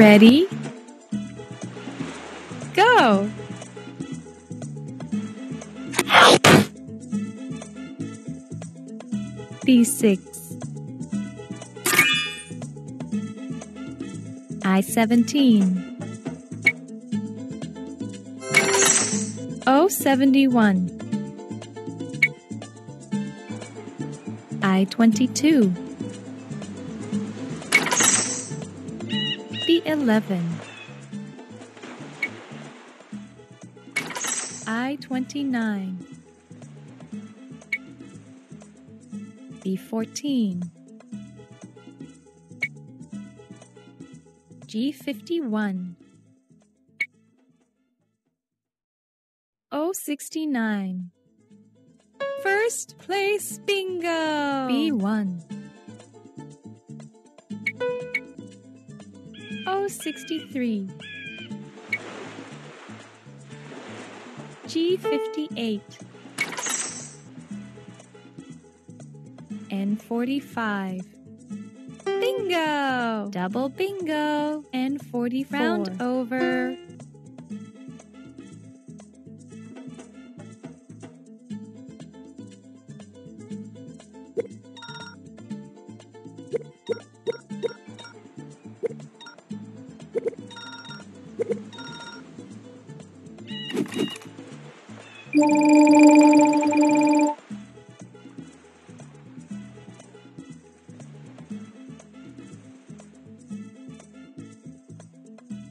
Ready? Go! B6 I-17 O71 I-22 B11 I-29 B14 G51 O69 First place bingo! B1 O63 G58 N45 Bingo! Double bingo! N44 Round over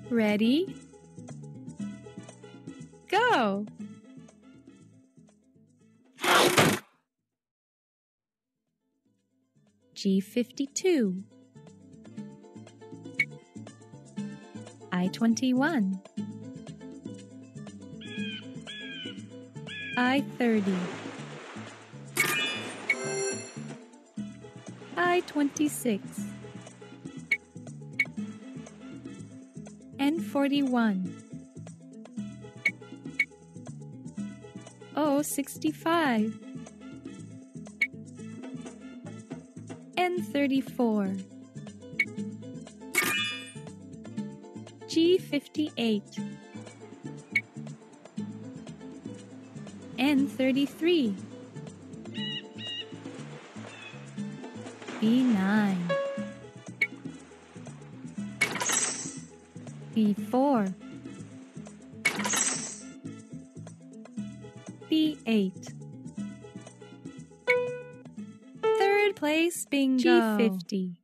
Ready? Go! G52 I-21 I-30 I-26 N41 O65 N34 G58 N33 B9 B4 B8 Third place bingo. G50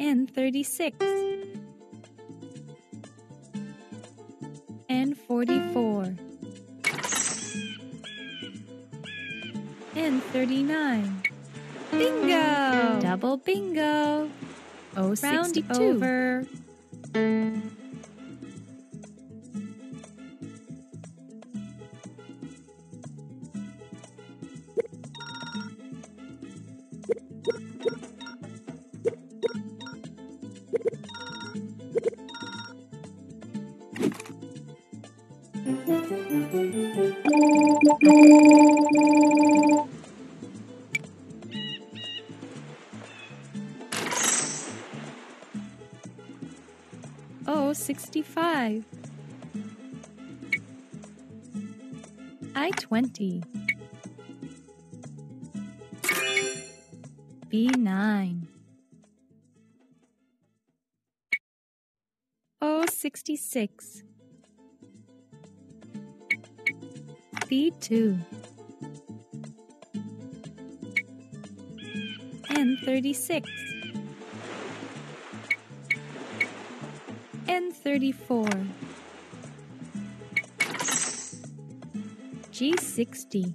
N36 N44 N39 Bingo! Double bingo! Oh, Round over. Oh, 65. I-20. B9. Oh, 66. B2. N36. N34 G60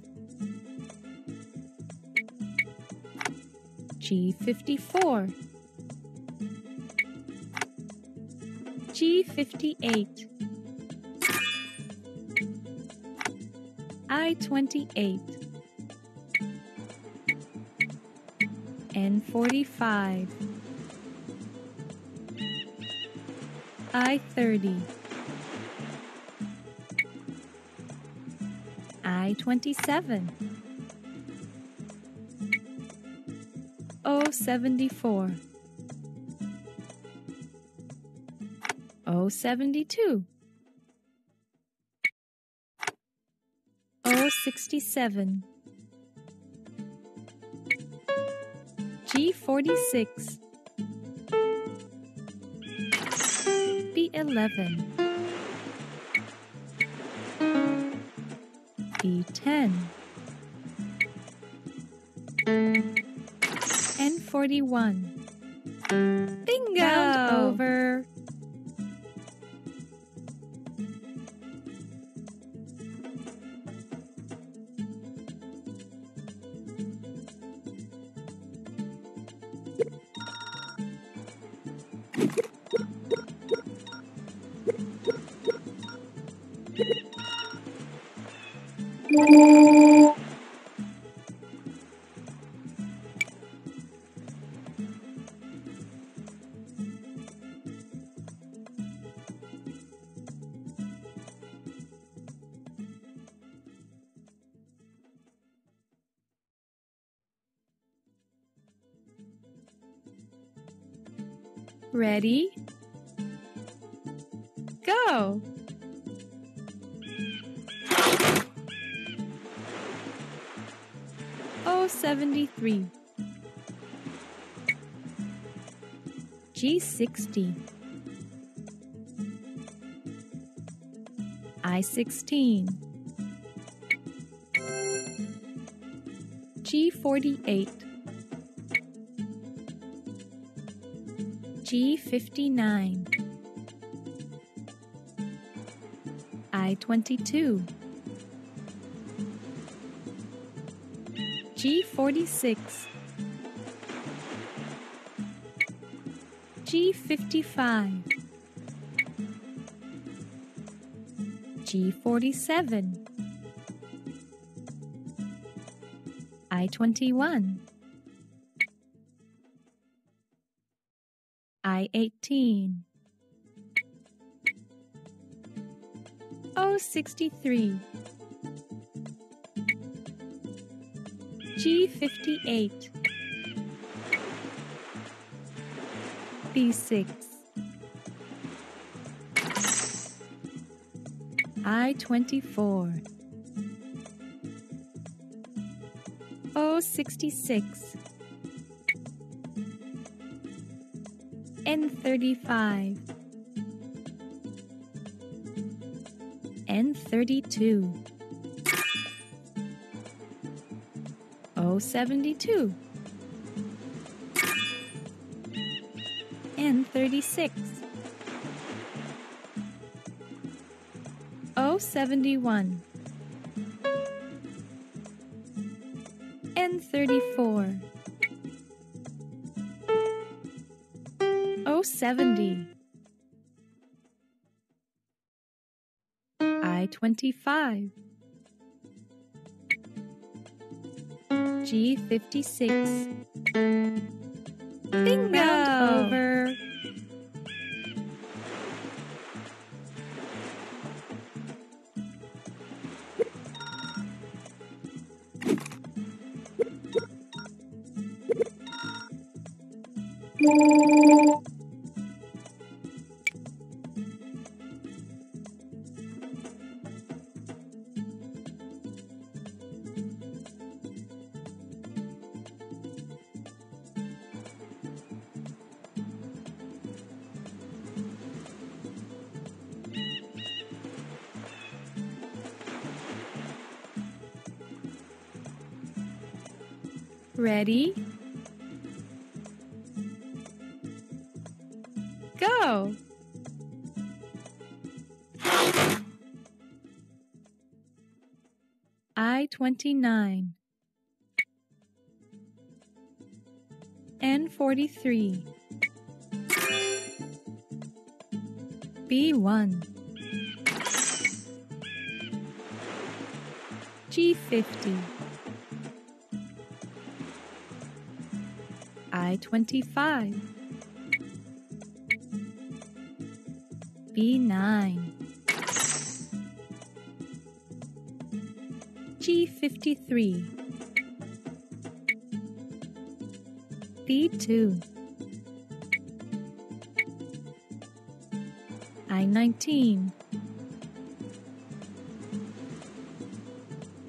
G54 G58 I28 N45 I 30. I 27, O 74, O 72, O 67, G 46. B11 B10 N41 Bingo! Round over. Ready? Go! Oh, 73. G60. I16. G48. G59 I22 G46 G55 G47 I21 I18 063 G58 B six, I24 O66 N35 N32 072 N36 071 N34 070 I-25 G56 Bingo! Round over. Ready? Go! I 29 N 43 B 1 G 50 I 25 B 9 G 53 B 2 I-19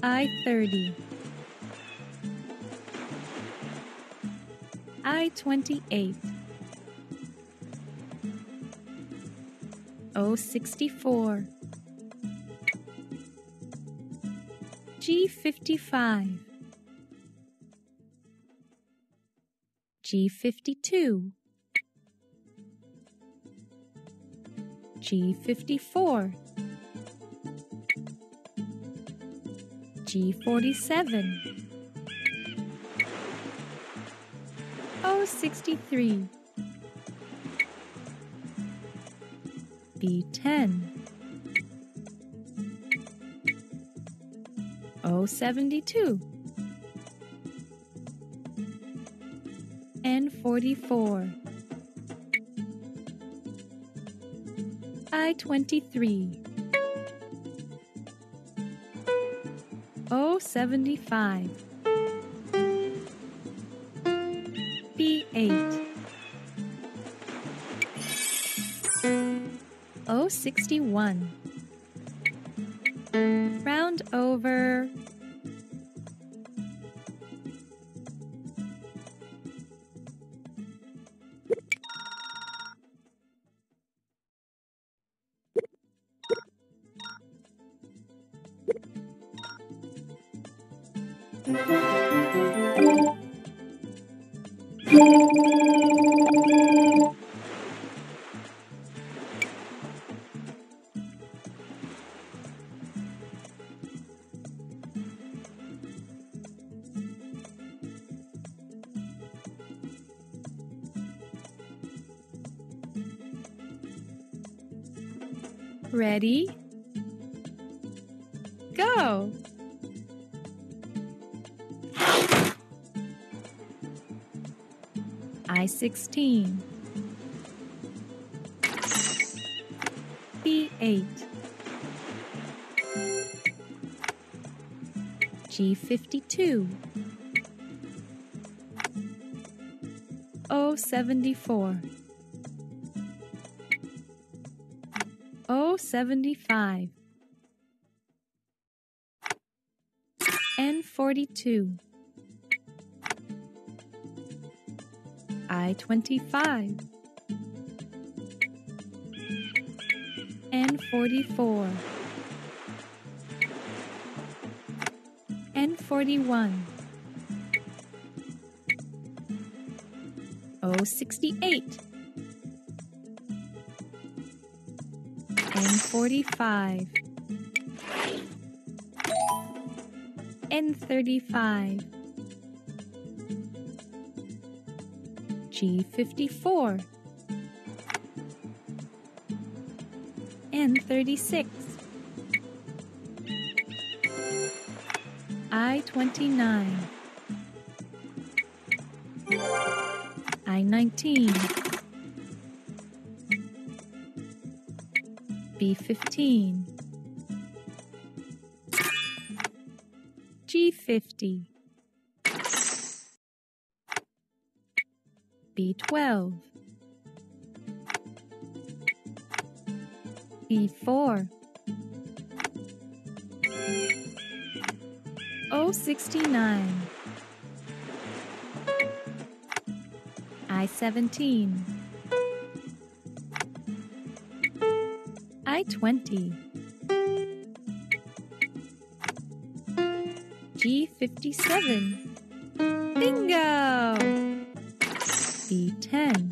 I-30 I-28 O64 G55 G52 G54 G47 O63 B10 O72 N44 I-23 O75 B8 O61 Round over Ready? Go! I-16 B8 G52 O74 O75 N42 I-25 N44 N41 O68 N45 N35 G54 N36 I-29 I-19 B15 G50 B12 B4 O69 I-17 I-20 G57 Bingo! B10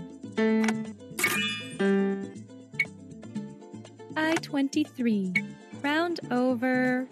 I-23 Round over